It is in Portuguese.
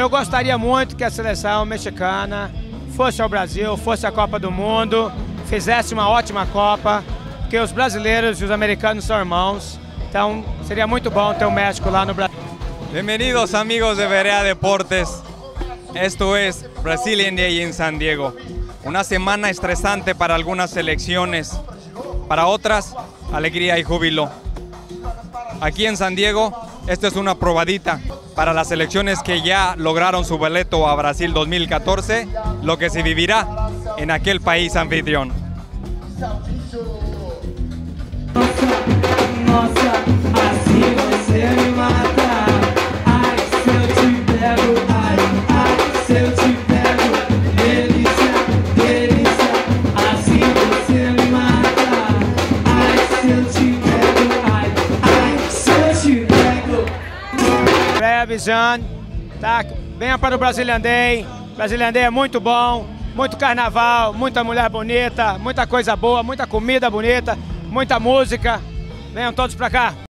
Eu gostaria muito que a seleção mexicana fosse ao Brasil, fosse a Copa do Mundo, fizesse uma ótima Copa, porque os brasileiros e os americanos são irmãos. Então seria muito bom ter o México lá no Brasil. Bienvenidos amigos de Berea Deportes. Esto es Brazilian Day en San Diego. Una semana estresante para algunas selecciones, para otras alegría y júbilo. Aquí en San Diego, esto es una probadita para las selecciones que ya lograron su boleto a Brasil 2014, lo que se vivirá en aquel país anfitrión. Pré-avisando, tá? Venha para o. Brazilian Day é muito bom, muito carnaval, muita mulher bonita, muita coisa boa, muita comida bonita, muita música. Venham todos para cá.